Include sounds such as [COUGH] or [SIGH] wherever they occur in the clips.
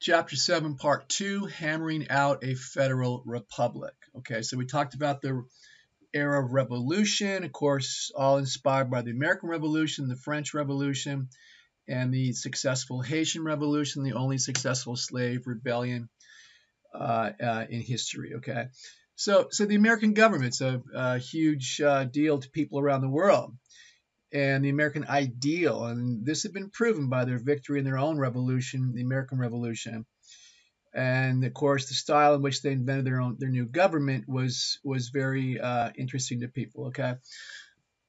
chapter 7, part 2, hammering out a federal republic. Okay, so we talked about the era of revolution, of course, all inspired by the American Revolution, the French Revolution, and the successful Haitian Revolution, the only successful slave rebellion uh, uh, in history. Okay, so so the American government's a, a huge uh, deal to people around the world and the American ideal. And this had been proven by their victory in their own revolution, the American Revolution. And of course, the style in which they invented their own their new government was was very uh, interesting to people. Okay,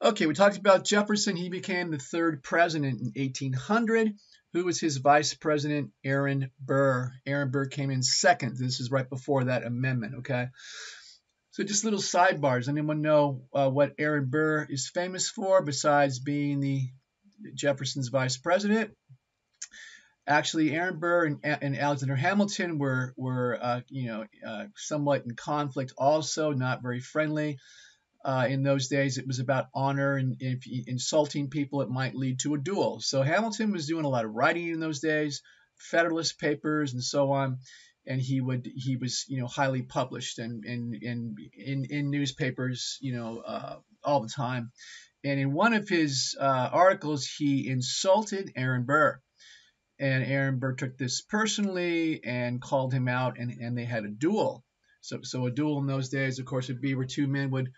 okay. We talked about Jefferson. He became the third president in 1800. Who was his vice president? Aaron Burr. Aaron Burr came in second. This is right before that amendment. Okay. So just little sidebars. Anyone know uh, what Aaron Burr is famous for besides being the Jefferson's vice president? Actually, Aaron Burr and, and Alexander Hamilton were were uh, you know uh, somewhat in conflict, also not very friendly. Uh, in those days, it was about honor, and if insulting people, it might lead to a duel. So Hamilton was doing a lot of writing in those days, Federalist Papers, and so on and he would he was you know highly published and and, and in in newspapers you know uh, all the time. And in one of his uh, articles he insulted Aaron Burr. And Aaron Burr took this personally and called him out and, and they had a duel. So so a duel in those days of course would be where two men would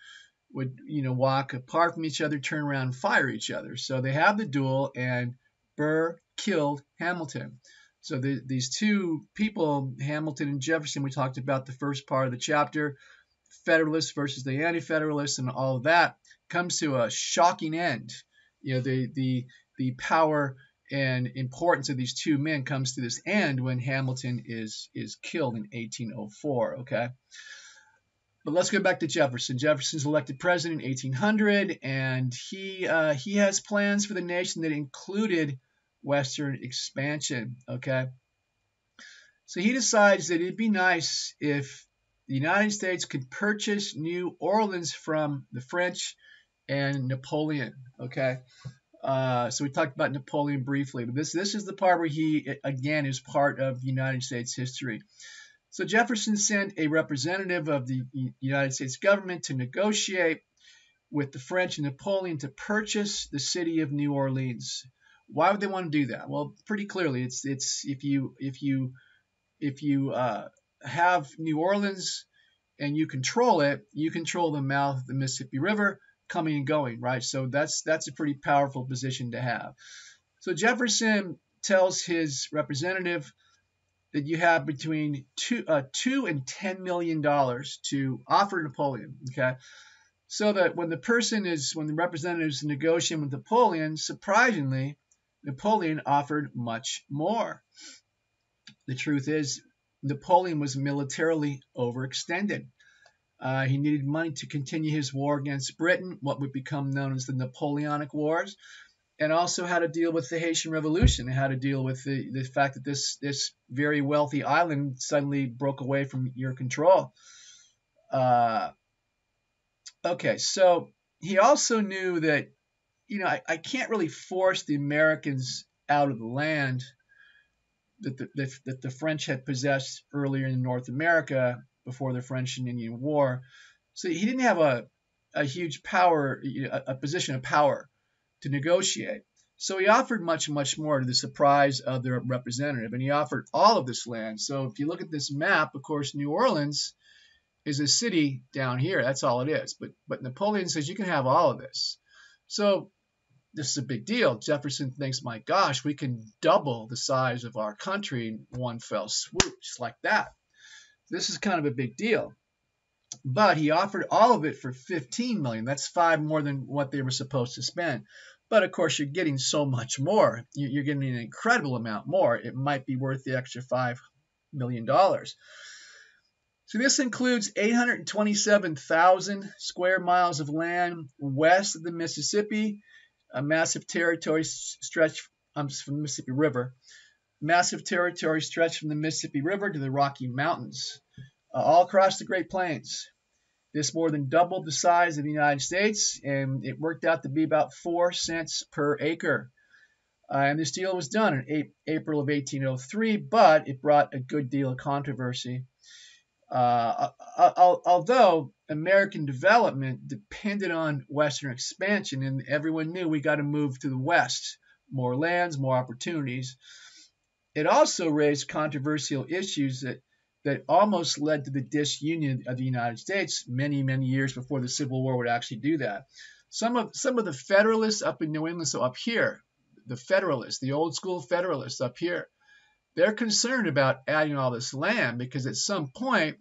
would you know walk apart from each other turn around and fire each other. So they have the duel and Burr killed Hamilton so the, these two people, Hamilton and Jefferson, we talked about the first part of the chapter, Federalists versus the Anti-Federalists, and all of that comes to a shocking end. You know, the the the power and importance of these two men comes to this end when Hamilton is is killed in 1804. Okay. But let's go back to Jefferson. Jefferson's elected president in 1800, and he uh, he has plans for the nation that included western expansion. Okay. So he decides that it'd be nice if the United States could purchase New Orleans from the French and Napoleon. Okay. Uh, so we talked about Napoleon briefly, but this this is the part where he again is part of United States history. So Jefferson sent a representative of the United States government to negotiate with the French and Napoleon to purchase the city of New Orleans. Why would they want to do that? Well, pretty clearly, it's it's if you if you if you uh, have New Orleans and you control it, you control the mouth of the Mississippi River coming and going, right? So that's that's a pretty powerful position to have. So Jefferson tells his representative that you have between two uh, two and ten million dollars to offer Napoleon. Okay, so that when the person is when the representative is negotiating with Napoleon, surprisingly, Napoleon offered much more. The truth is, Napoleon was militarily overextended. Uh, he needed money to continue his war against Britain, what would become known as the Napoleonic Wars, and also how to deal with the Haitian Revolution and how to deal with the, the fact that this, this very wealthy island suddenly broke away from your control. Uh, okay, so he also knew that you know, I, I can't really force the Americans out of the land that the, that, that the French had possessed earlier in North America before the French and Indian War. So he didn't have a, a huge power, a, a position of power to negotiate. So he offered much, much more to the surprise of their representative, and he offered all of this land. So if you look at this map, of course, New Orleans is a city down here. That's all it is. But but Napoleon says you can have all of this. So this is a big deal. Jefferson thinks, my gosh, we can double the size of our country in one fell swoop, just like that. This is kind of a big deal. But he offered all of it for 15 million. That's five more than what they were supposed to spend. But of course, you're getting so much more. You're getting an incredible amount more. It might be worth the extra five million dollars. So this includes 827,000 square miles of land west of the Mississippi a massive territory stretched um, from the Mississippi River. Massive territory stretched from the Mississippi River to the Rocky Mountains, uh, all across the Great Plains. This more than doubled the size of the United States, and it worked out to be about four cents per acre. Uh, and this deal was done in April of 1803, but it brought a good deal of controversy. Uh, although American development depended on Western expansion, and everyone knew we got to move to the West, more lands, more opportunities. It also raised controversial issues that that almost led to the disunion of the United States many, many years before the Civil War would actually do that. Some of some of the Federalists up in New England, so up here, the Federalists, the old school Federalists up here, they're concerned about adding all this land because at some point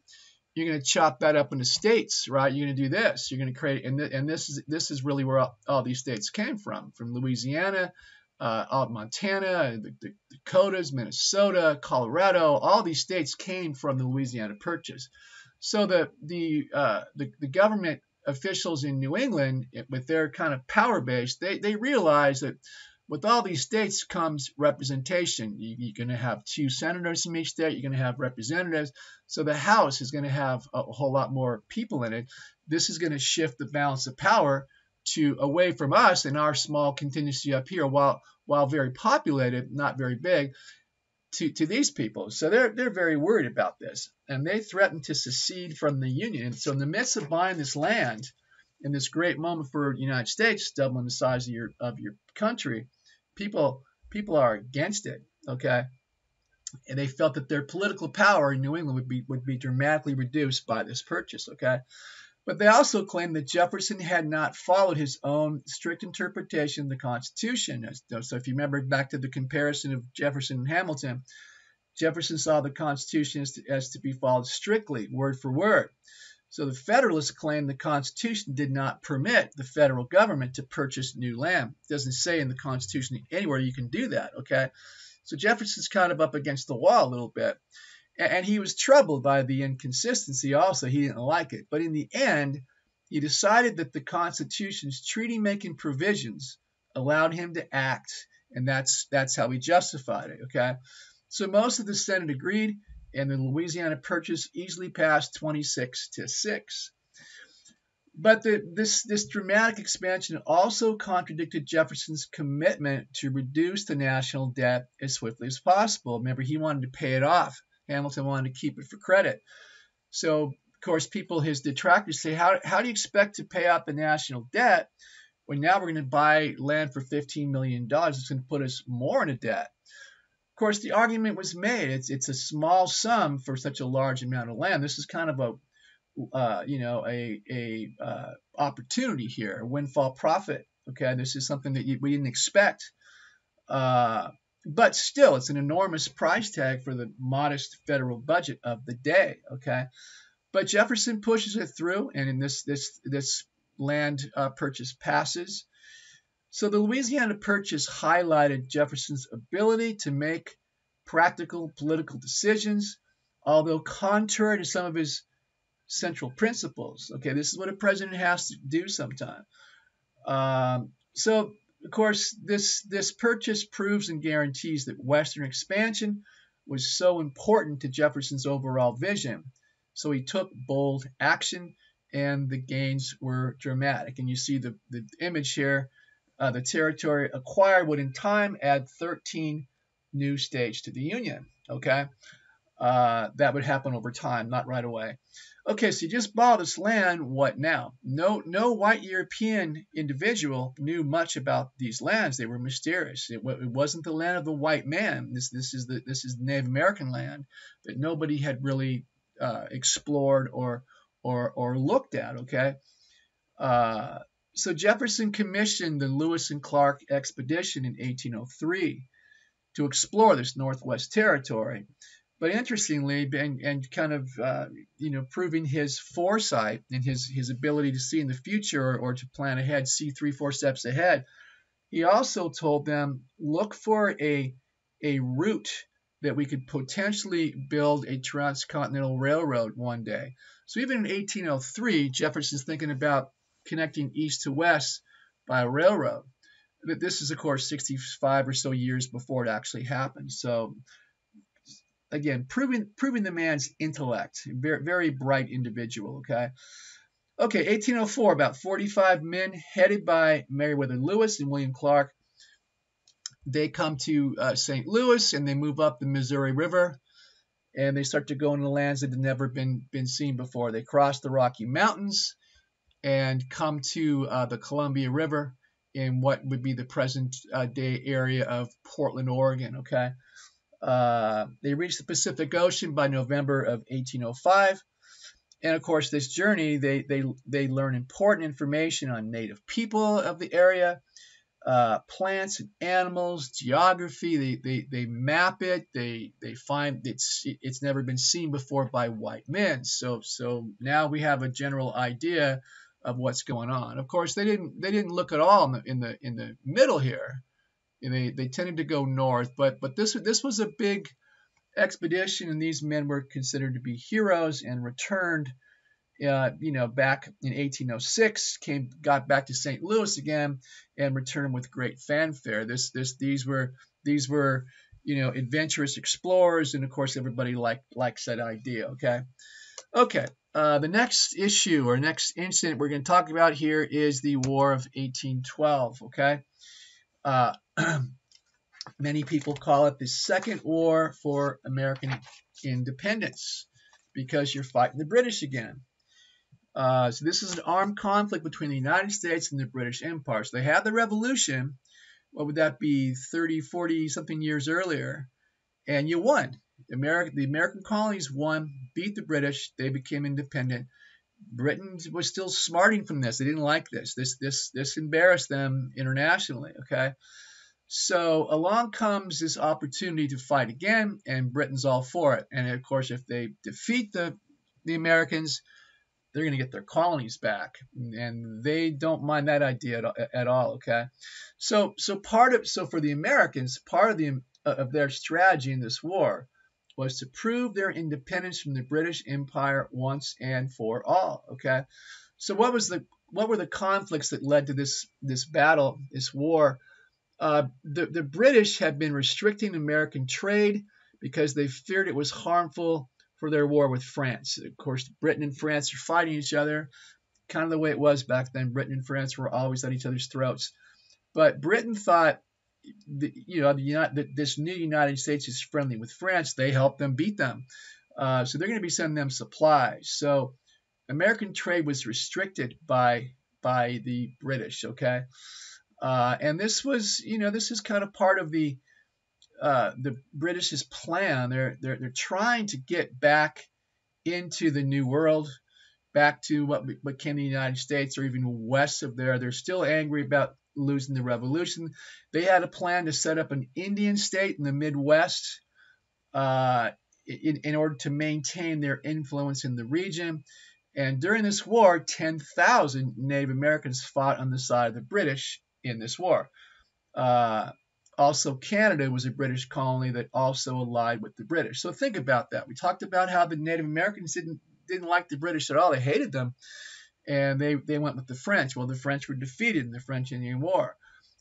you're going to chop that up into states, right? You're going to do this. You're going to create, and, th- and this is this is really where all, all, these states came from, from Louisiana, uh, out Montana, the, the Dakotas, Minnesota, Colorado. All these states came from the Louisiana Purchase. So the the uh, the, the government officials in New England, with their kind of power base, they they realized that with all these states comes representation. You, are going to have two senators from each state. You're going to have representatives. So the House is going to have a whole lot more people in it. This is going to shift the balance of power to away from us and our small contingency up here, while while very populated, not very big, to, to these people. So they're they're very worried about this, and they threaten to secede from the Union. So in the midst of buying this land, in this great moment for the United States, doubling the size of your of your country, people people are against it. Okay, and they felt that their political power in New England would be would be dramatically reduced by this purchase. Okay, but they also claimed that Jefferson had not followed his own strict interpretation of the Constitution. So if you remember back to the comparison of Jefferson and Hamilton, Jefferson saw the Constitution as to, as to be followed strictly, word for word. So the Federalists claimed the Constitution did not permit the federal government to purchase new land. It doesn't say in the Constitution anywhere you can do that, okay? So Jefferson's kind of up against the wall a little bit. And he was troubled by the inconsistency also. He didn't like it. But in the end, he decided that the Constitution's treaty making provisions allowed him to act, and that's that's how he justified it. Okay. So most of the Senate agreed, and the Louisiana Purchase easily passed 26 to 6. But the, this, this dramatic expansion also contradicted Jefferson's commitment to reduce the national debt as swiftly as possible. Remember, he wanted to pay it off. Hamilton wanted to keep it for credit. So, of course, people, his detractors say, how, how do you expect to pay off the national debt when now we're going to buy land for $15 million? It's going to put us more in a debt course, the argument was made. It's it's a small sum for such a large amount of land. This is kind of a uh, you know a a uh, opportunity here, a windfall profit. Okay, this is something that you, we didn't expect. Uh, but still, it's an enormous price tag for the modest federal budget of the day. Okay, but Jefferson pushes it through, and in this this this land uh, purchase passes. So the Louisiana Purchase highlighted Jefferson's ability to make practical political decisions, although contrary to some of his central principles. Okay, this is what a president has to do sometimes. Um, so, of course, this this purchase proves and guarantees that Western expansion was so important to Jefferson's overall vision. So he took bold action, and the gains were dramatic. And you see the, the image here uh, the territory acquired would in time add 13 new states to the Union. Okay, uh, that would happen over time, not right away. Okay, so you just bought this land. What now? No, no white European individual knew much about these lands. They were mysterious. It, it wasn't the land of the white man. This, this is the this is Native American land that nobody had really uh, explored or or or looked at. Okay. Uh, so Jefferson commissioned the Lewis and Clark expedition in 1803 to explore this Northwest Territory. But interestingly, and, and kind of uh, you know proving his foresight and his his ability to see in the future or, or to plan ahead, see three four steps ahead, he also told them look for a a route that we could potentially build a transcontinental railroad one day. So even in 1803, Jefferson's thinking about connecting east to west by a railroad. This is, of course, 65 or so years before it actually happened. So, again, proving proving the man's intellect, very, very bright individual. Okay. Okay, 1804, about 45 men headed by Meriwether Lewis and William Clark they come to uh, St. Louis and they move up the Missouri River and they start to go into lands that had never been been seen before. They cross the Rocky Mountains and come to uh, the Columbia River in what would be the present uh, day area of Portland, Oregon. Okay, uh, they reach the Pacific Ocean by November of 1805. And of course, this journey, they, they, they learn important information on native people of the area, uh, plants and animals, geography. They, they, they map it. They, they find it's, it's never been seen before by white men. So, so now we have a general idea of what's going on. Of course, they didn't, they didn't look at all in the, in the, in the middle here. And They, they tended to go north, but, but this, this was a big, expedition, and these men were considered to be heroes and returned. Uh, you know, back in 1806, came got back to St. Louis again and returned with great fanfare. This, this, these were these were you know adventurous explorers, and of course everybody liked likes that idea. Okay, okay. Uh, the next issue or next incident we're going to talk about here is the War of 1812. Okay. Uh, [CLEARS THROAT] Many people call it the Second War for American Independence because you're fighting the British again. Uh, so this is an armed conflict between the United States and the British Empire. So they had the revolution. What would that be? 30, 40 something years earlier, and you won. America, the American colonies won, beat the British. They became independent. Britain was still smarting from this. They didn't like this. This this this embarrassed them internationally. Okay, so along comes this opportunity to fight again, and Britain's all for it. And of course, if they defeat the the Americans, they're going to get their colonies back, and they don't mind that idea at, at all. Okay, so so part of so for the Americans, part of the of their strategy in this war was to prove their independence from the British Empire once and for all. Okay, so what was the what were the conflicts that led to this this battle, this war? Uh, the, the British had been restricting American trade because they feared it was harmful for their war with France. Of course, Britain and France are fighting each other, kind of the way it was back then. Britain and France were always at each other's throats. But Britain thought, the, you know, the, this new United States is friendly with France. They help them beat them. Uh, so they're going to be sending them supplies. So American trade was restricted by by the British. Okay. Uh, and this was, you know, this is kind of part of the uh, the British's plan. They're, they're they're trying to get back into the New World, back to what became the United States, or even west of there. They're still angry about losing the revolution. They had a plan to set up an Indian state in the Midwest uh, in, in order to maintain their influence in the region. And during this war, 10,000 Native Americans fought on the side of the British in this war. Uh, also, Canada was a British colony that also allied with the British. So think about that. We talked about how the Native Americans didn't didn't like the British at all. They hated them, and they they went with the French. Well, the French were defeated in the French Indian War,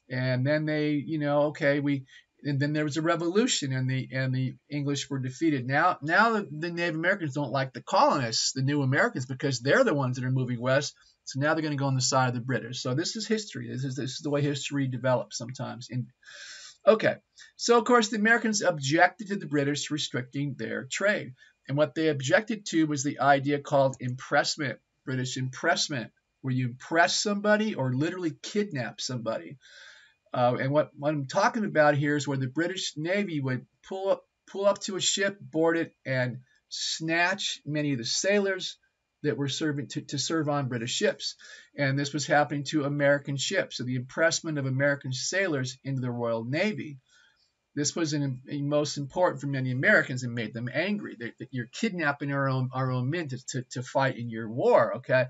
and then they, you know, okay, we. And then there was a revolution, and the and the English were defeated. Now, now the, the Native Americans don't like the colonists, the new Americans, because they're the ones that are moving west so now they're going to go on the side of the British. So this is history. This is this is the way history develops sometimes. Okay, so of course the Americans objected to the British restricting their trade, and what they objected to was the idea called impressment, British impressment, where you impress somebody or literally kidnap somebody. Uh, and what, what I'm talking about here is where the British Navy would pull up pull up to a ship, board it, and snatch many of the sailors that were serving to, to serve on British ships. And this was happening to American ships. So the impressment of American sailors into the Royal Navy. This was an, most important for many Americans and made them angry. That you're kidnapping our own our own men to, to, to fight in your war. Okay.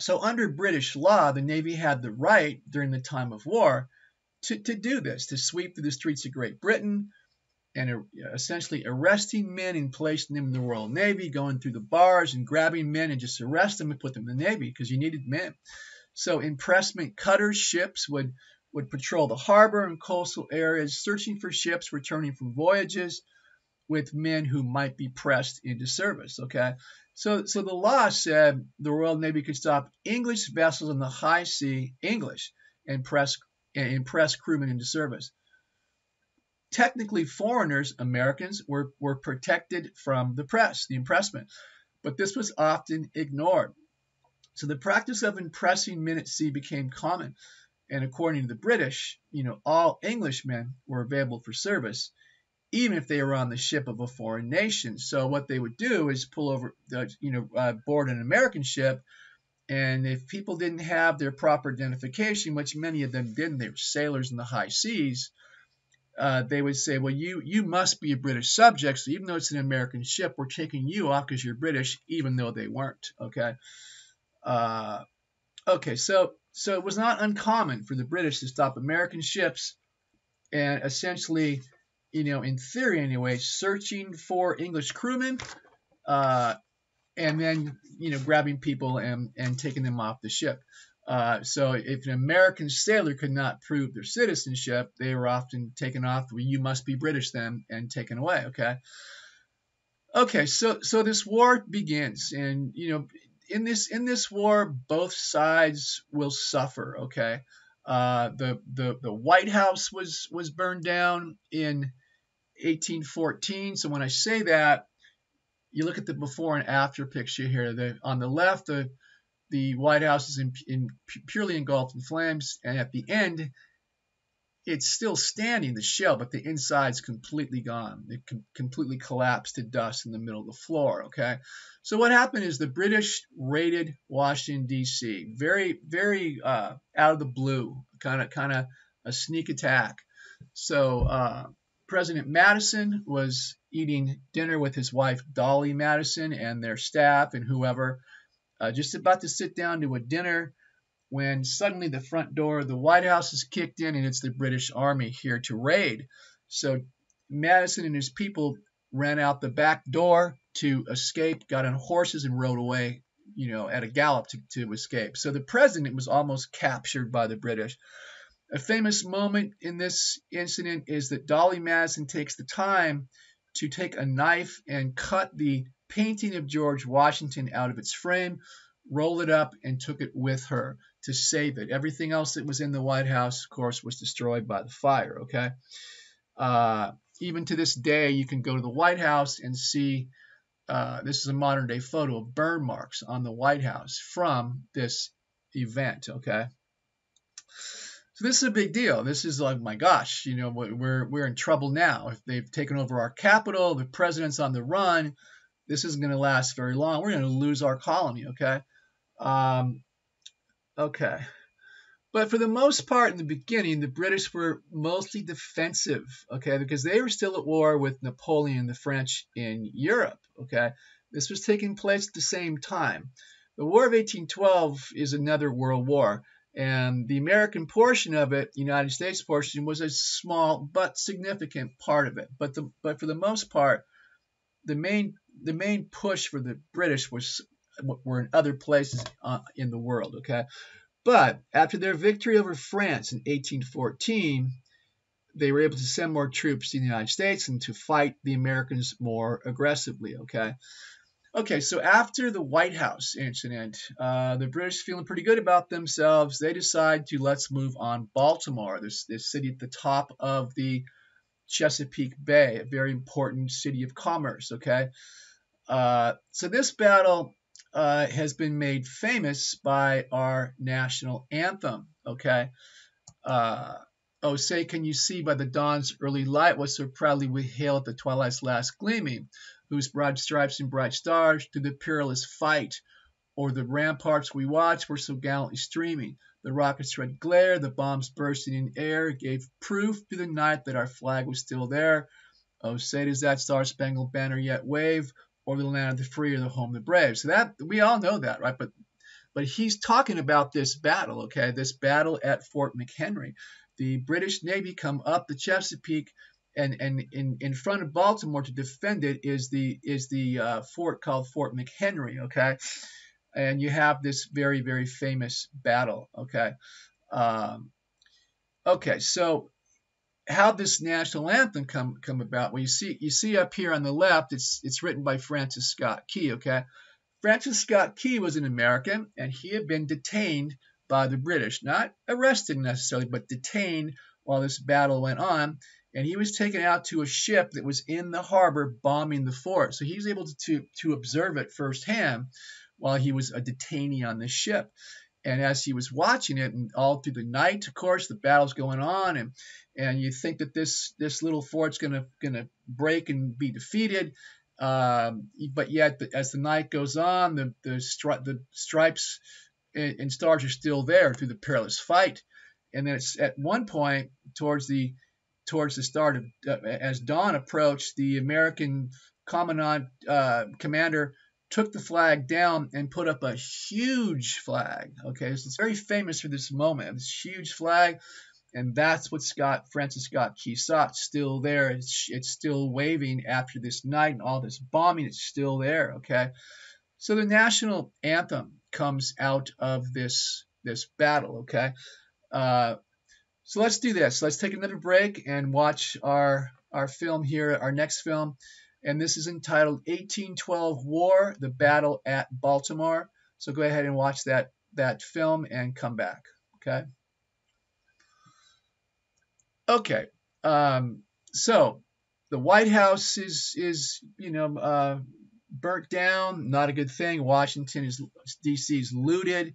So under British law, the Navy had the right during the time of war to, to do this, to sweep through the streets of Great Britain, and uh, essentially arresting men and placing them in the Royal Navy, going through the bars and grabbing men and just arrest them and put them in the Navy because you needed men. So impressment cutters, ships would would patrol the harbor and coastal areas, searching for ships returning from voyages with men who might be pressed into service. Okay, so so the law said the Royal Navy could stop English vessels on the high sea, English, and press and press crewmen into service. technically foreigners, Americans, were, were protected from the press, the impressment. But this was often ignored. So the practice of impressing men at sea became common. And according to the British, you know, all Englishmen were available for service, even if they were on the ship of a foreign nation. So what they would do is pull over, you know, uh, board an American ship, and if people didn't have their proper identification, which many of them didn't, they were sailors in the high seas. Uh, they would say, "Well, you you must be a British subject. So even though it's an American ship, we're taking you off because you're British, even though they weren't." Okay. Uh, okay. So so it was not uncommon for the British to stop American ships and essentially, you know, in theory anyway, searching for English crewmen. Uh, and then you know grabbing people and and taking them off the ship. Uh, so if an American sailor could not prove their citizenship, they were often taken off. Well, you must be British then, and taken away. Okay. Okay. So so this war begins, and you know in this in this war, both sides will suffer. Okay. Uh, the the the White House was was burned down in 1814. So when I say that, you look at the before and after picture here. The, on the left, the, the White House is in, in purely engulfed in flames, and at the end, it's still standing, the shell, but the inside's completely gone. It com completely collapsed to dust in the middle of the floor, okay? So what happened is the British raided Washington, D.C. Very, very uh, out of the blue, kind of, kind of a sneak attack. So uh, President Madison was eating dinner with his wife Dolley Madison and their staff and whoever, uh, just about to sit down to a dinner when suddenly the front door of the White House is kicked in and it's the British Army here to raid. So Madison and his people ran out the back door to escape, got on horses and rode away, you know, at a gallop to, to escape. So the president was almost captured by the British. A famous moment in this incident is that Dolley Madison takes the time to take a knife and cut the painting of George Washington out of its frame, roll it up, and took it with her to save it. Everything else that was in the White House, of course, was destroyed by the fire. Okay. Uh, even to this day, you can go to the White House and see uh, this is a modern day photo of burn marks on the White House from this event. Okay. So this is a big deal. This is like, my gosh, you know, we're we're in trouble now. If they've taken over our capital, the president's on the run. This isn't going to last very long. We're going to lose our colony. Okay. Um, okay. But for the most part, in the beginning, the British were mostly defensive, okay, because they were still at war with Napoleon the French in Europe, okay. This was taking place at the same time. The War of 1812 is another world war. And the American portion of it, the United States portion, was a small but significant part of it. But the but for the most part, the main the main push for the British was were in other places uh, in the world. Okay, but after their victory over France in 1814, they were able to send more troops to the United States and to fight the Americans more aggressively. Okay, Okay, so after the White House incident, uh, the British feeling pretty good about themselves. They decide to let's move on Baltimore, this, this city at the top of the Chesapeake Bay, a very important city of commerce. Okay, uh, so this battle uh, has been made famous by our national anthem. Okay, uh, oh say, can you see by the dawn's early light what so proudly we hail at the twilight's last gleaming? whose broad stripes and bright stars through the perilous fight, o'er the ramparts we watched were so gallantly streaming. The rocket's red glare, the bombs bursting in air, gave proof through the night that our flag was still there. Oh, say does that star-spangled banner yet wave, o'er the land of the free or the home of the brave? So that we all know that, right? But but he's talking about this battle, okay? This battle at Fort McHenry. The British Navy come up the Chesapeake and and in, in front of Baltimore to defend it is the is the uh, fort called Fort McHenry. Okay, and you have this very very famous battle. Okay, um, okay, so how this national anthem come come about? Well, you see you see up here on the left, it's it's written by Francis Scott Key. Okay, Francis Scott Key was an American, and he had been detained by the British, not arrested necessarily, but detained while this battle went on and he was taken out to a ship that was in the harbor bombing the fort. So he was able to, to, to observe it firsthand while he was a detainee on this ship. And as he was watching it, and all through the night, of course, the battle's going on, and and you think that this this little fort's gonna gonna break and be defeated, um, but yet as the night goes on, the the, stri- the stripes and, and stars are still there through the perilous fight. And then it's at one point towards the towards the start of uh, as dawn approached, the American commandant uh, commander took the flag down and put up a huge flag. Okay, so it's very famous for this moment, this huge flag, and that's what Scott Francis Scott Key saw. It's still there. It's, it's still waving after this night and all this bombing. It's still there. Okay, so the national anthem comes out of this this battle. Okay, uh, so let's do this. Let's take another break and watch our our film here, our next film and this is entitled 1812 War, the Battle at Baltimore. So go ahead and watch that, that film and come back, okay? Okay, um, so the White House is, is you know, uh, burnt down, not a good thing. Washington is, D.C. is looted,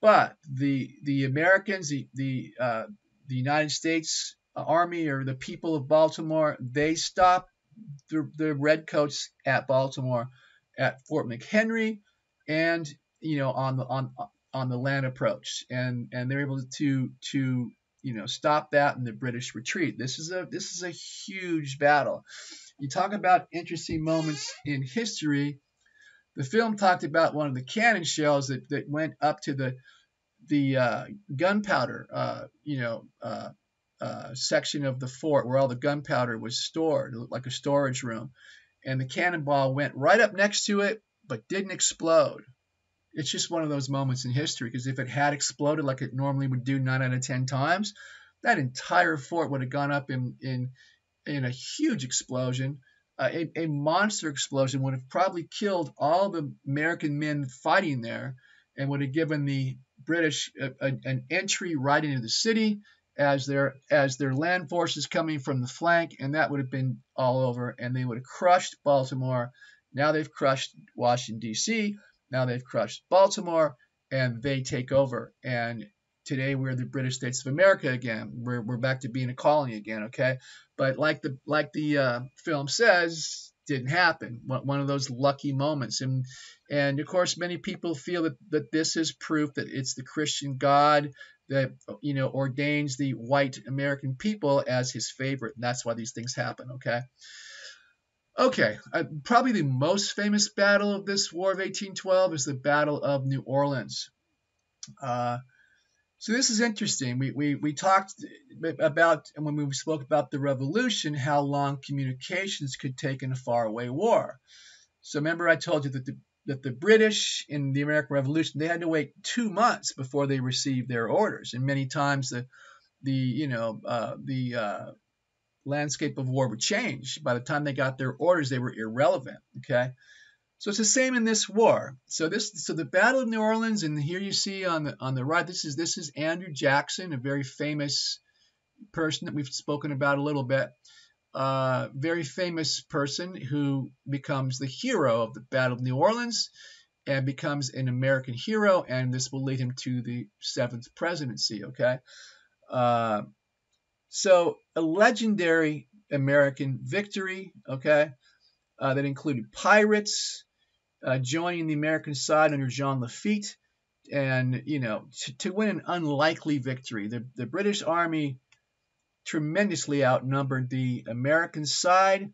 but the, the Americans, the, the, uh, the United States Army or the people of Baltimore, they stop the, the redcoats at Baltimore at Fort McHenry and you know on the on on the land approach and and they're able to to you know stop that and the British retreat. This is a this is a huge battle. You talk about interesting moments in history. The film talked about one of the cannon shells that, that went up to the the uh, gunpowder, uh, you know, uh, uh, section of the fort where all the gunpowder was stored, it looked like a storage room. And the cannonball went right up next to it, but didn't explode. It's just one of those moments in history because if it had exploded like it normally would do nine out of 10 times, that entire fort would have gone up in, in, in a huge explosion. Uh, a, a, monster explosion would have probably killed all the American men fighting there and would have given the British a, a, an entry right into the city as their as their land forces coming from the flank, and that would have been all over, and they would have crushed Baltimore. Now they've crushed Washington D.C. Now they've crushed Baltimore, and they take over. And today we're the British States of America again. We're, we're back to being a colony again. Okay, but like the like the uh, film says, didn't happen. One of those lucky moments, and and of course many people feel that that this is proof that it's the Christian God that you know ordains the white American people as his favorite. And that's why these things happen. Okay. Okay, uh, probably the most famous battle of this War of 1812 is the Battle of New Orleans. Uh, so this is interesting. We, we, we talked about, when we spoke about the revolution, how long communications could take in a faraway war. So remember I told you that the that the British in the American Revolution they had to wait two months before they received their orders, and many times the the you know uh, the uh, landscape of war would change. By the time they got their orders, they were irrelevant. Okay, so it's the same in this war. So this so the Battle of New Orleans, and here you see on the on the right, this is this is Andrew Jackson, a very famous person that we've spoken about a little bit uh, very famous person who becomes the hero of the Battle of New Orleans and becomes an American hero, and this will lead him to the seventh presidency. Okay, uh, so a legendary American victory. Okay, uh, that included pirates uh, joining the American side under Jean Lafitte, and you know to, to win an unlikely victory. The the British Army tremendously outnumbered the American side.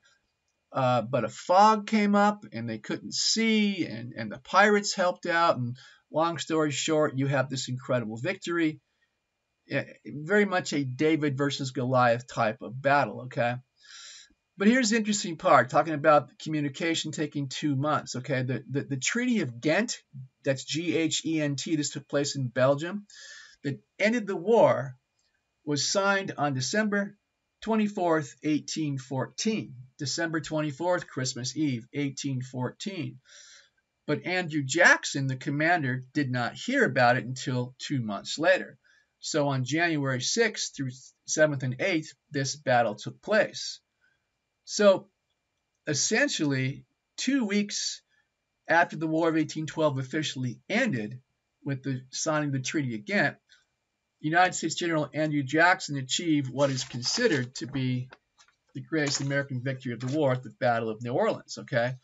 Uh, but a fog came up and they couldn't see, and, and the pirates helped out. And long story short, you have this incredible victory. Very much a David versus Goliath type of battle, okay? But here's the interesting part talking about communication taking two months, okay? The, the, the Treaty of Ghent, that's G H E N T, this took place in Belgium, that ended the war was signed on December 24th, 1814. December 24th, Christmas Eve, 1814. But Andrew Jackson, the commander, did not hear about it until two months later. So on January 6th through 7th, and 8th, this battle took place. So essentially, two weeks after the War of 1812 officially ended with the signing of the Treaty of Ghent, United States General Andrew Jackson achieved what is considered to be the greatest American victory of the war at the Battle of New Orleans. Okay,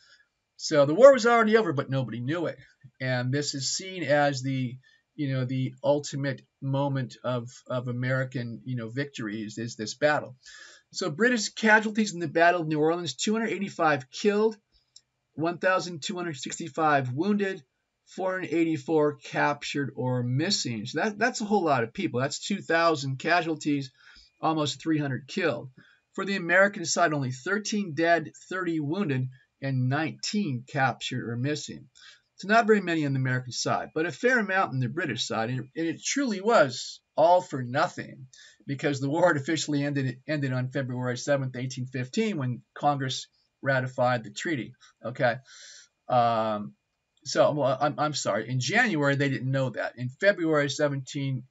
so the war was already over, but nobody knew it, and this is seen as the you know the ultimate moment of of American you know victories is this battle. So British casualties in the Battle of New Orleans: 285 killed, 1,265 wounded, 484 captured or missing. So that, that's a whole lot of people. That's 2,000 casualties, almost 300 killed. For the American side, only 13 dead, 30 wounded, and 19 captured or missing. So not very many on the American side, but a fair amount on the British side. And it truly was all for nothing because the war had officially ended, ended on February 7th, 1815, when Congress ratified the treaty. Okay. Um, so well, I'm, I'm sorry. In January, they didn't know that. In February 17,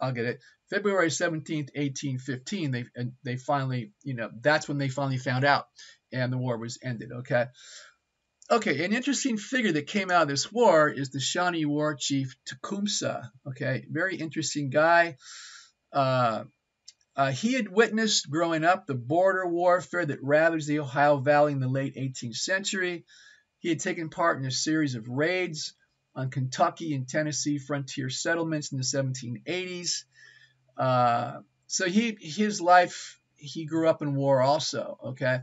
I'll get it. February 17th, 1815, they they finally, you know, that's when they finally found out, and the war was ended. Okay. Okay, an interesting figure that came out of this war is the Shawnee war chief Tecumseh. Okay, very interesting guy. Uh, uh, he had witnessed growing up the border warfare that ravaged the Ohio Valley in the late 18th century. He had taken part in a series of raids on Kentucky and Tennessee frontier settlements in the 1780s. Uh, so he his life he grew up in war also. Okay,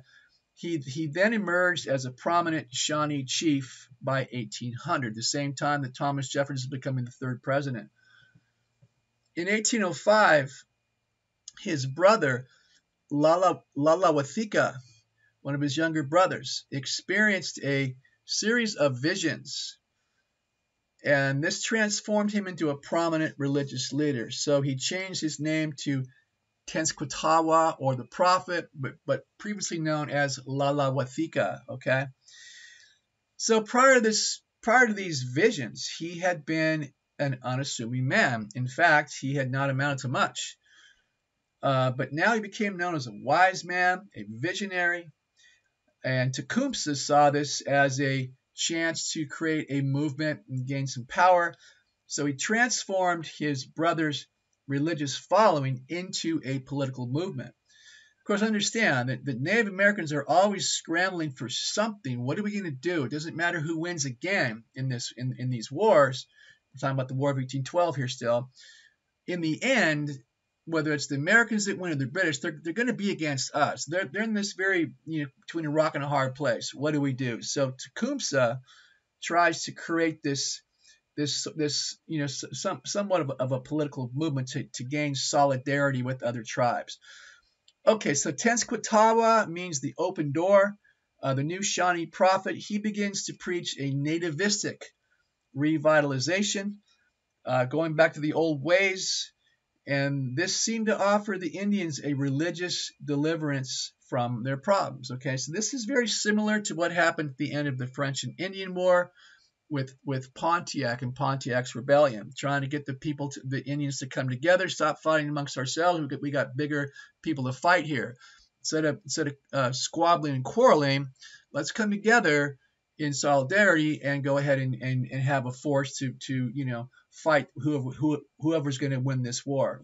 he he then emerged as a prominent Shawnee chief by 1800, the same time that Thomas Jefferson was becoming the third president. In 1805, his brother Lala Lalawethika, one of his younger brothers, experienced a series of visions. And this transformed him into a prominent religious leader. So he changed his name to Tenskwatawa or the prophet, but, but previously known as Lalawethika. Okay. So prior to this, prior to these visions, he had been an unassuming man. In fact, he had not amounted to much. Uh, but now he became known as a wise man, a visionary, and Tecumseh saw this as a chance to create a movement and gain some power. So he transformed his brother's religious following into a political movement. Of course, understand that, that Native Americans are always scrambling for something. What are we going to do? It doesn't matter who wins again in this in, in these wars. We're talking about the War of 1812 here still. In the end, whether it's the Americans that win or the British, they're, they're going to be against us. They're, they're in this very, you know, between a rock and a hard place. What do we do? So Tecumseh tries to create this, this, this, you know, some, somewhat of a, of a political movement to, to gain solidarity with other tribes. Okay, so Tenskwatawa means the open door. Uh, the new Shawnee prophet, he begins to preach a nativistic revitalization, uh, going back to the old ways, and this seemed to offer the Indians a religious deliverance from their problems. Okay, so this is very similar to what happened at the end of the French and Indian War with with Pontiac and Pontiac's rebellion, trying to get the people, to, the Indians, to come together, stop fighting amongst ourselves. We got, we got bigger people to fight here. Instead of instead of uh, squabbling and quarreling, let's come together in solidarity and go ahead and, and, and have a force to to you know fight whoever who, whoever's going to win this war.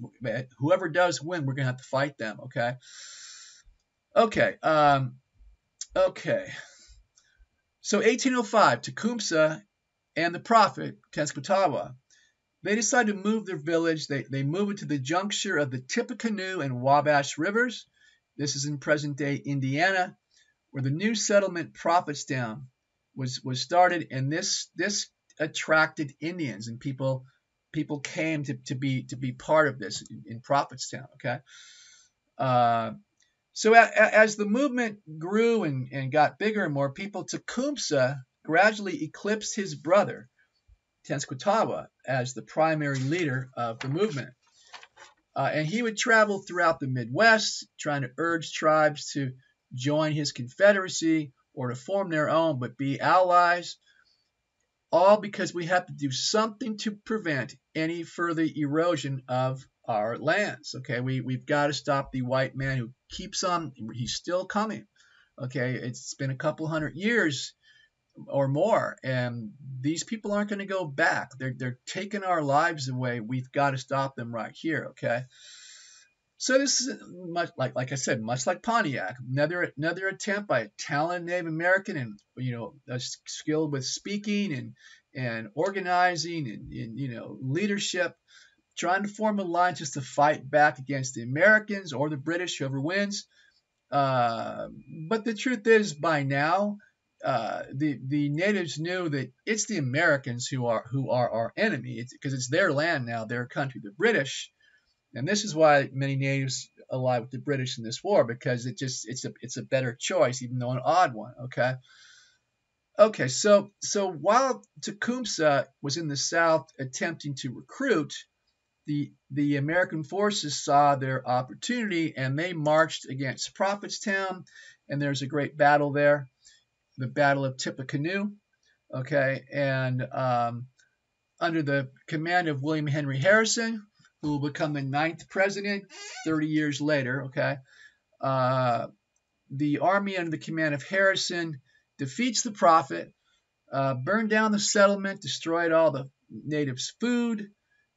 Whoever does win, we're going to have to fight them. Okay. Okay. Um, okay. So 1805, Tecumseh and the prophet Tenskwatawa, they decide to move their village. They, they move it to the juncture of the Tippecanoe and Wabash rivers. This is in present day Indiana, where the new settlement Prophetstown was was started, and this this attracted Indians and people people came to, to be to be part of this in, in Prophetstown. Okay, uh, so a, a, as the movement grew and, and got bigger and more people, Tecumseh gradually eclipsed his brother Tenskwatawa as the primary leader of the movement. Uh, and he would travel throughout the Midwest, trying to urge tribes to join his confederacy or to form their own, but be allies all because we have to do something to prevent any further erosion of our lands. Okay, we we've got to stop the white man who keeps on. He's still coming. Okay, it's been a couple hundred years or more, and these people aren't going to go back. They're they're taking our lives away. We've got to stop them right here. Okay. So this is much like like I said, much like Pontiac, another another attempt by a talented Native American and you know skilled with speaking and and organizing and, and you know leadership, trying to form alliances to fight back against the Americans or the British, whoever wins. Uh, but the truth is, by now, uh, the the natives knew that it's the Americans who are who are our enemy. because it's, it's their land now, their country. The British and this is why many natives allied with the British in this war because it just it's a it's a better choice, even though an odd one. Okay. Okay, so so while Tecumseh was in the South attempting to recruit, the the American forces saw their opportunity and they marched against Prophetstown, and there's a great battle there, the Battle of Tippecanoe. Okay, and um, under the command of William Henry Harrison, who will become the ninth president 30 years later. Okay. Uh, the army under the command of Harrison defeats the prophet, uh, burned down the settlement, destroyed all the natives' food,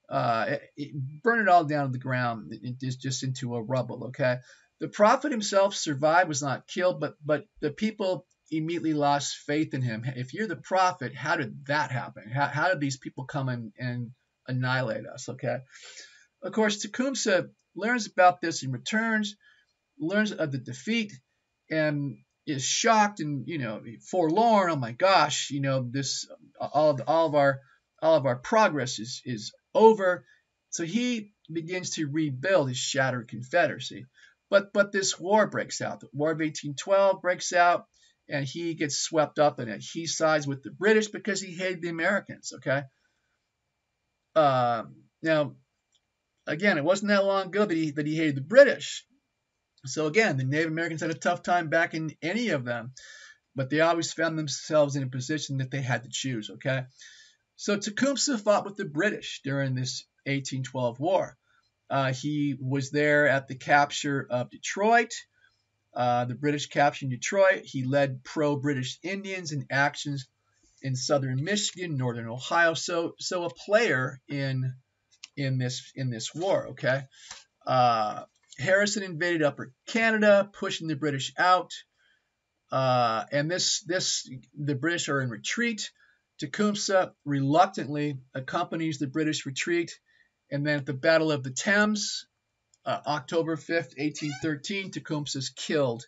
uh, it, it burned it all down to the ground, it, just into a rubble. Okay. The prophet himself survived, was not killed, but but the people immediately lost faith in him. If you're the prophet, how did that happen? How, how did these people come and, and annihilate us? Okay. Of course, Tecumseh learns about this and returns, learns of the defeat, and is shocked and you know forlorn. Oh my gosh, you know this all of all of our all of our progress is is over. So he begins to rebuild his shattered Confederacy. But but this war breaks out. The War of 1812 breaks out, and he gets swept up in it. He sides with the British because he hated the Americans. Okay. Uh, now again, it wasn't that long ago that he that he hated the British. So again, the Native Americans had a tough time backing any of them, but they always found themselves in a position that they had to choose. Okay, so Tecumseh fought with the British during this 1812 war. Uh, he was there at the capture of Detroit. Uh, the British captured Detroit. He led pro-British Indians in actions in southern Michigan, northern Ohio. So, so a player in in this in this war. Okay, uh, Harrison invaded Upper Canada, pushing the British out, uh, and this this the British are in retreat. Tecumseh reluctantly accompanies the British retreat, and then at the Battle of the Thames, uh, October 5th, 1813, Tecumseh is killed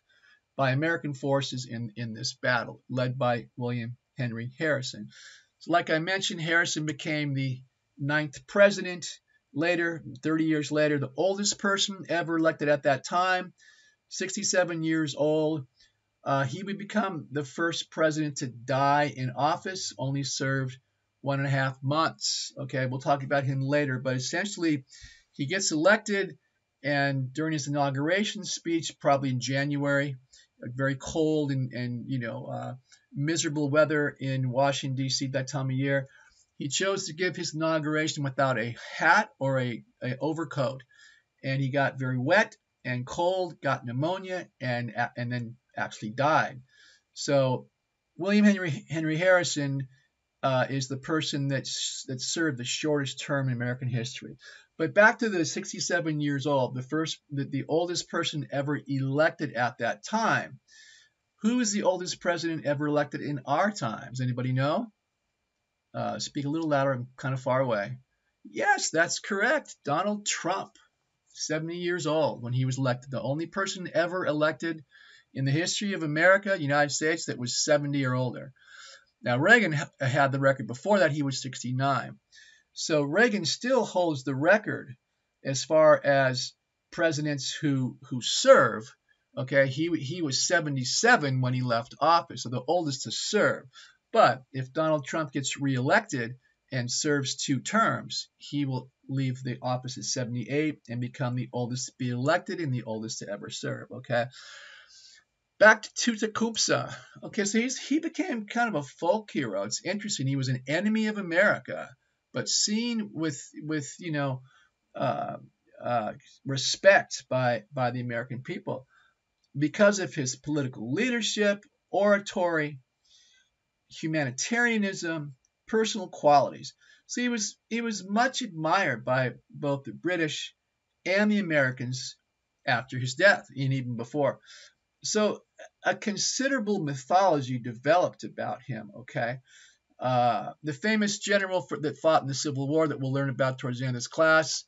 by American forces in, in this battle, led by William Henry Harrison. So, like I mentioned, Harrison became the ninth president. Later, 30 years later, the oldest person ever elected at that time, 67 years old. Uh, he would become the first president to die in office, only served one and a half months. Okay, we'll talk about him later, but essentially, he gets elected, and during his inauguration speech, probably in January, very cold and, and you know, uh, miserable weather in Washington, D.C. that time of year, he chose to give his inauguration without a hat or a, a overcoat, and he got very wet and cold, got pneumonia, and and then actually died. So William Henry Henry Harrison uh, is the person that's that served the shortest term in American history. But back to the 67 years old, the first, the, the oldest person ever elected at that time. Who is the oldest president ever elected in our times? Anybody know? Uh, speak a little louder. I'm kind of far away. Yes, that's correct. Donald Trump, 70 years old when he was elected. The only person ever elected in the history of America, United States, that was 70 or older. Now, Reagan had the record before that, he was 69. So Reagan still holds the record as far as presidents who, who serve. Okay, he, he was 77 when he left office, so the oldest to serve. But if Donald Trump gets reelected and serves two terms, he will leave the office at 78 and become the oldest to be elected and the oldest to ever serve. Okay. Back to Tecumseh. Okay, so he's, he became kind of a folk hero. It's interesting. He was an enemy of America, but seen with with you know uh, uh, respect by by the American people because of his political leadership, oratory, humanitarianism, personal qualities. So he was he was much admired by both the British and the Americans after his death and even before. So a considerable mythology developed about him. Okay, uh, the famous general for, that fought in the Civil War that we'll learn about towards the end of this class,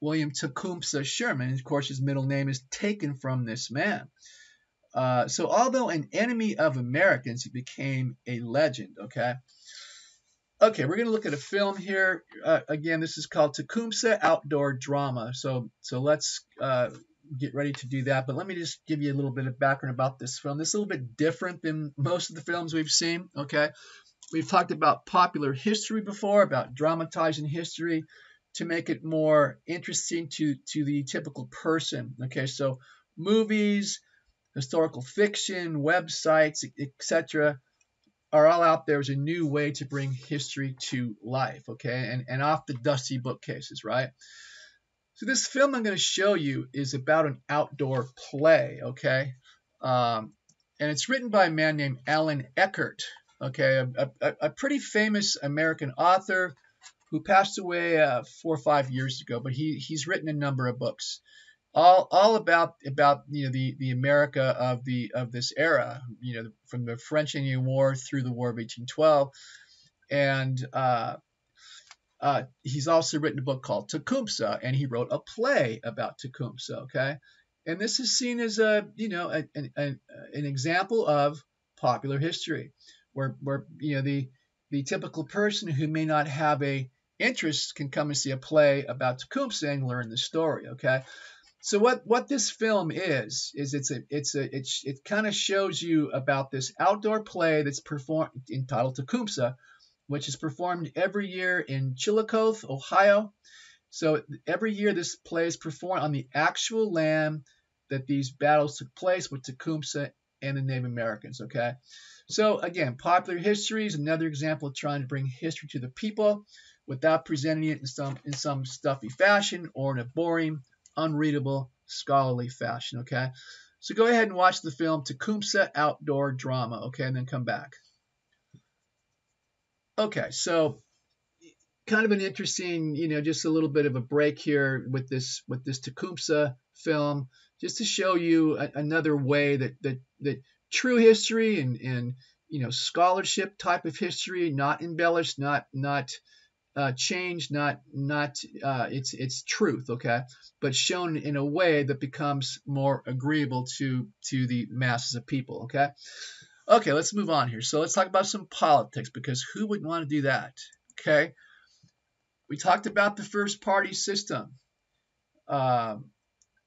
William Tecumseh Sherman. Of course, his middle name is taken from this man. Uh, so, although an enemy of Americans, he became a legend. Okay. Okay, we're going to look at a film here. Uh, again, this is called Tecumseh Outdoor Drama. So, so let's uh, get ready to do that. But let me just give you a little bit of background about this film. This is a little bit different than most of the films we've seen. Okay, we've talked about popular history before, about dramatizing history to make it more interesting to to the typical person. Okay, so movies, historical fiction, websites, etc are all out there as a new way to bring history to life, okay, and, and off the dusty bookcases, right? So this film I'm going to show you is about an outdoor play, okay, um, and it's written by a man named Allan Eckert, okay, a, a, a pretty famous American author who passed away uh, four or five years ago, but he he's written a number of books all all about about you know the the America of the of this era, you know, from the French Indian War through the War of 1812, and uh, uh, he's also written a book called Tecumseh, and he wrote a play about Tecumseh. Okay, and this is seen as a you know a, a, a, an example of popular history, where where you know the the typical person who may not have a interest can come and see a play about Tecumseh and learn the story. Okay, so what what this film is is it's a it's a it, it kind of shows you about this outdoor play that's performed entitled Tecumseh, which is performed every year in Chillicothe, Ohio. So every year this play is performed on the actual land that these battles took place with Tecumseh and the Native Americans. Okay, so again, popular history is another example of trying to bring history to the people without presenting it in some in some stuffy fashion or in a boring unreadable, scholarly fashion, okay? So go ahead and watch the film Tecumseh Outdoor Drama, okay, and then come back. Okay, so kind of an interesting, you know, just a little bit of a break here with this with this Tecumseh film, just to show you a, another way that that that true history and and you know scholarship type of history, not embellished, not not uh, change, not not uh, its its truth, okay, but shown in a way that becomes more agreeable to to the masses of people, okay. Okay, let's move on here. So let's talk about some politics because who wouldn't want to do that? Okay, we talked about the first party system uh,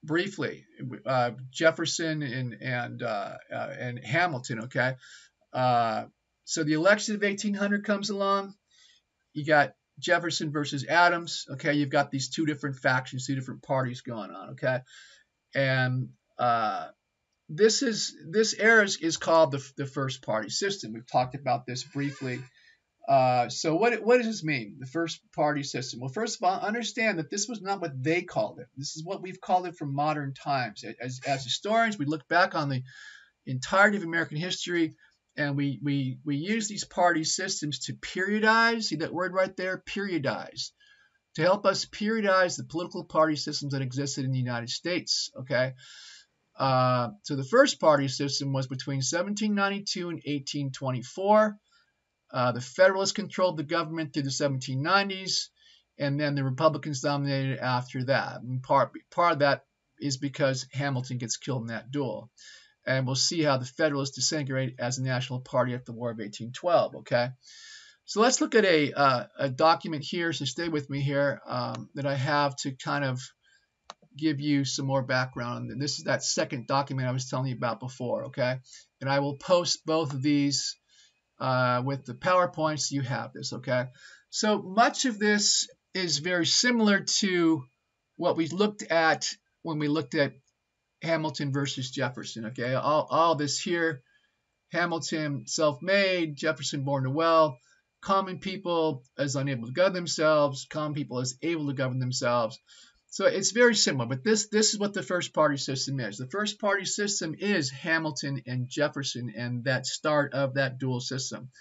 briefly. Uh, Jefferson and and uh, uh, and Hamilton. Okay, uh, so the election of 1800 comes along. You got Jefferson versus Adams. Okay, you've got these two different factions, two different parties going on. Okay, and uh, this is this era is, is called the, the first party system. We've talked about this briefly. Uh, so what what does this mean? The first party system. Well, first of all, understand that this was not what they called it. This is what we've called it from modern times. As as historians, we look back on the entirety of American history and we we we use these party systems to periodize see that word right there periodize to help us periodize the political party systems that existed in the united states okay? Uh, so the first party system was between 1792 and 1824 uh, the federalists controlled the government through the 1790s and then the republicans dominated after that. And part part of that is because hamilton gets killed in that duel and we'll see how the Federalists disintegrate as a national party after the War of 1812. Okay, so let's look at a, uh, a document here. So stay with me here um, that I have to kind of give you some more background. And this is that second document I was telling you about before. Okay, and I will post both of these uh, with the powerpoints. you have this. Okay, so much of this is very similar to what we looked at when we looked at Hamilton versus Jefferson. Okay, all, all this here. Hamilton self-made, Jefferson born to wealth, common people as unable to govern themselves, common people as able to govern themselves. So it's very similar, but this this is what the first party system is. The first party system is Hamilton and Jefferson and that start of that dual system.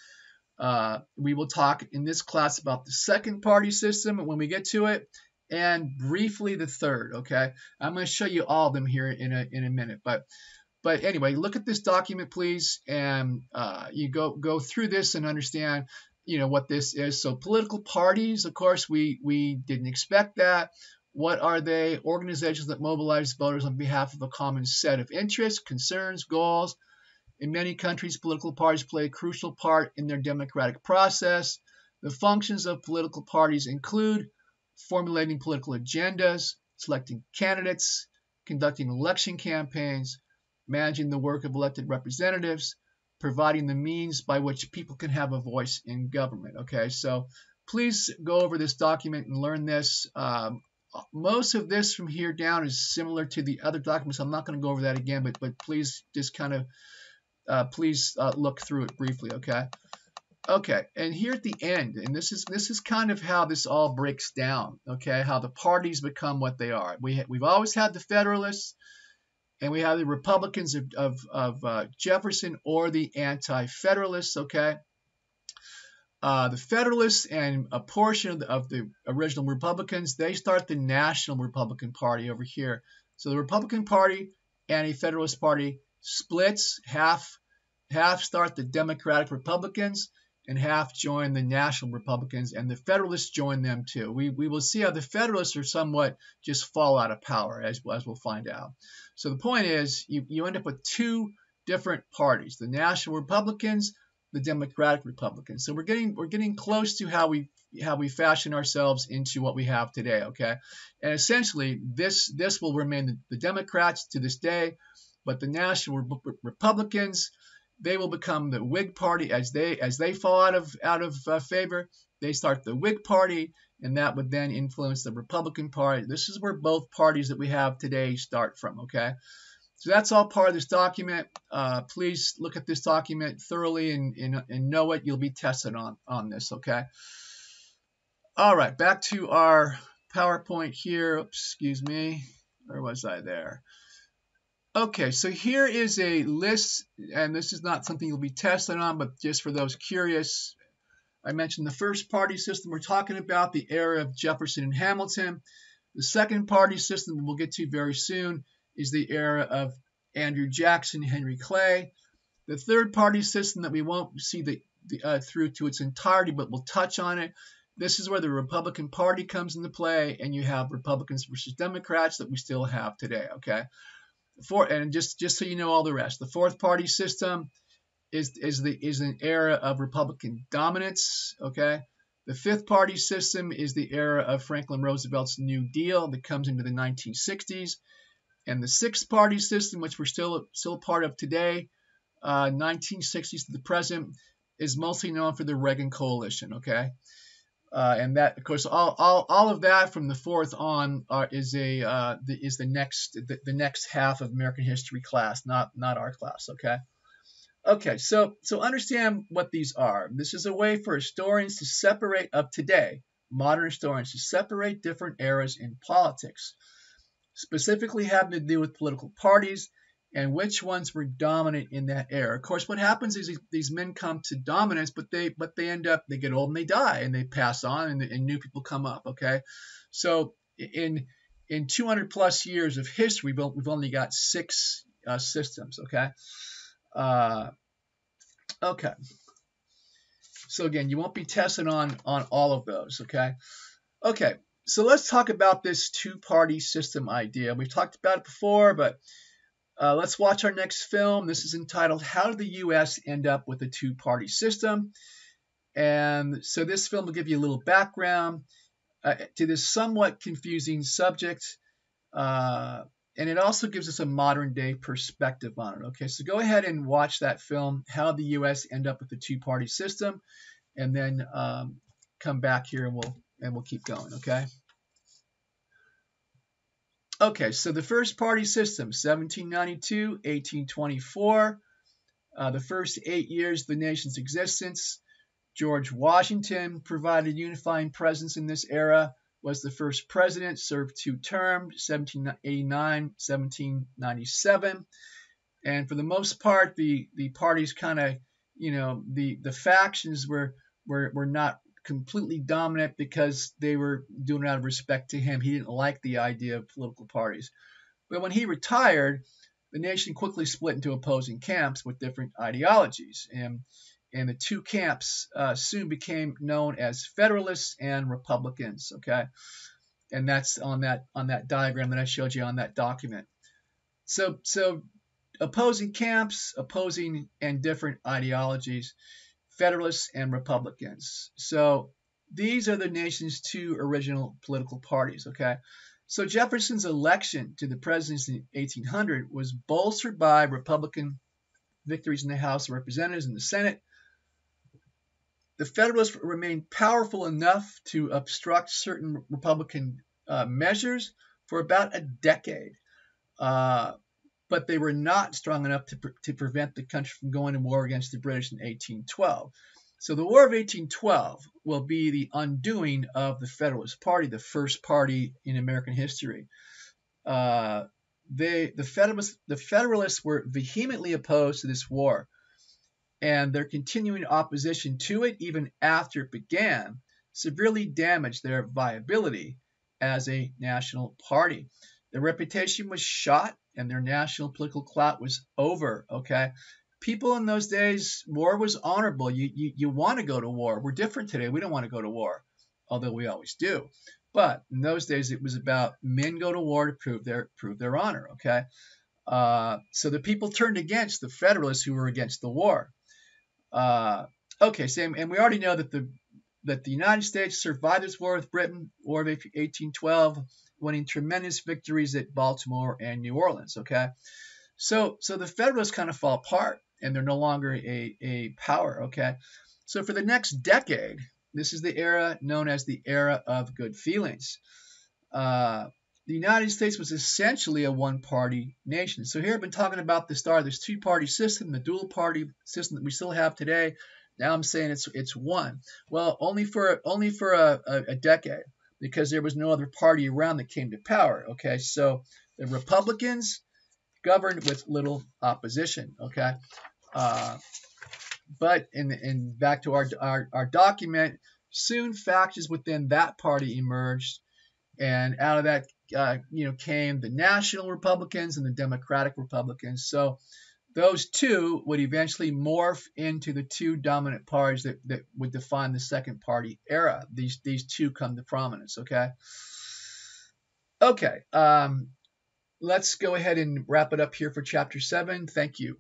Uh, we will talk in this class about the second party system when we get to it, and briefly the third. Okay, I'm going to show you all of them here in a in a minute, but but anyway, look at this document, please, and uh, you go go through this and understand you know what this is. So political parties, of course, we we didn't expect that. What are they? Organizations that mobilize voters on behalf of a common set of interests, concerns, goals. In many countries, political parties play a crucial part in their democratic process. The functions of political parties include formulating political agendas, selecting candidates, conducting election campaigns, managing the work of elected representatives, providing the means by which people can have a voice in government. Okay, so please go over this document and learn this. Um, most of this from here down is similar to the other documents. I'm not going to go over that again, but but please just kind of uh, please uh, look through it briefly, okay? Okay, and here at the end, and this is this is kind of how this all breaks down, okay? How the parties become what they are. We we've always had the Federalists, and we have the Republicans of of, of uh, Jefferson or the Anti-Federalists, okay? Uh, the Federalists and a portion of the, of the, original Republicans, they start the National Republican Party over here. So the Republican Party and a Federalist Party splits. Half half start the Democratic Republicans and half join the National Republicans, and the Federalists join them too. We, we will see how the Federalists are somewhat just fall out of power, as, as we'll find out. So the point is, you, you end up with two different parties: the National Republicans the Democratic Republicans. So we're getting we're getting close to how we how we fashion ourselves into what we have today. Okay, and essentially this this will remain the, the Democrats to this day, but the National Re- Republicans they will become the Whig Party as they as they fall out of out of uh, favor. They start the Whig Party, and that would then influence the Republican Party. This is where both parties that we have today start from. Okay. So that's all part of this document. Uh, please look at this document thoroughly and, and, and know it. You'll be tested on, on this, okay? All right, back to our PowerPoint here. Oops, excuse me. Where was I there? Okay, so here is a list, and this is not something you'll be tested on, but just for those curious, I mentioned the first party system. We're talking about the era of Jefferson and Hamilton. The second party system we'll get to very soon is the era of Andrew Jackson, Henry Clay. The third party system that we won't see the, the uh, through to its entirety, but we'll touch on it. This is where the Republican Party comes into play, and you have Republicans versus Democrats that we still have today. Okay, For, and just just so you know all the rest, the fourth party system is is the is an era of Republican dominance. Okay, the fifth party system is the era of Franklin Roosevelt's New Deal that comes into the 1960s. And the sixth party system, which we're still still part of today, uh, 1960s to the present, is mostly known for the Reagan coalition. Okay, uh, and that of course all, all, all of that from the fourth on are, is a uh, the, is the next the, the next half of American history class, not not our class. Okay. Okay, so so understand what these are. This is a way for historians to separate of today, modern historians to separate different eras in politics specifically having to do with political parties and which ones were dominant in that era. Of course, what happens is these men come to dominance, but they but they end up they get old and they die and they pass on and, and new people come up. Okay, so in in 200 plus years of history, we've only got six uh, systems. Okay, uh, okay. So again, you won't be tested on on all of those. Okay, okay so let's talk about this two-party system idea. We've talked about it before, but uh, let's watch our next film. This is entitled How Did the U.S. End Up with a Two-Party System? And so this film will give you a little background uh, to this somewhat confusing subject. Uh, and it also gives us a modern day perspective on it. Okay, so go ahead and watch that film, How the U.S. End Up with a Two-Party System, and then um, come back here and we'll and we'll keep going, okay? Okay, so the first party system, 1792, 1824, uh, the first eight years of the nation's existence. George Washington provided unifying presence in this era. was the first president, served two terms, 1789, 1797. And for the most part, the, the parties kind of, you know, the, the factions were, were, were not completely dominant because they were doing it out of respect to him. He didn't like the idea of political parties. But when he retired, the nation quickly split into opposing camps with different ideologies. And, and the two camps uh, soon became known as Federalists and Republicans. Okay, and that's on that on that diagram that I showed you on that document. So so opposing camps, opposing and different ideologies, Federalists and Republicans. So these are the nation's two original political parties. Okay. So Jefferson's election to the presidency in 1800 was bolstered by Republican victories in the House of Representatives and the Senate. The Federalists remained powerful enough to obstruct certain Republican uh, measures for about a decade, uh, but they were not strong enough to, pre- to prevent the country from going to war against the British in 1812. So the War of 1812 will be the undoing of the Federalist Party, the first party in American history. Uh, they, the Federalists, the Federalists were vehemently opposed to this war, and their continuing opposition to it, even after it began, severely damaged their viability as a national party. Their reputation was shot, and their national political clout was over. Okay, people in those days, war was honorable. You, you, you want to go to war. We're different today. We don't want to go to war, although we always do. But in those days, it was about men go to war to prove their prove their honor. Okay, uh, so the people turned against the Federalists who were against the war. Uh, okay, so and we already know that the that the United States survived this war with Britain, War of 1812, winning tremendous victories at Baltimore and New Orleans. Okay, so so the Federalists kind of fall apart and they're no longer a, a power. Okay. So for the next decade, this is the era known as the era of good feelings. Uh, the United States was essentially a one party nation. So here I've been talking about the star, this two party system, the dual party system that we still have today. Now I'm saying it's it's one. Well, only for only for a, a, a decade because there was no other party around that came to power. Okay, so the Republicans governed with little opposition. Okay, uh, but in, in back to our, our, our document, soon factions within that party emerged, and out of that, uh, you know, came the National Republicans and the Democratic Republicans. So those two would eventually morph into the two dominant parties that, that would define the second party era. These these two come to prominence. Okay. Okay. Um, let's go ahead and wrap it up here for chapter seven. Thank you.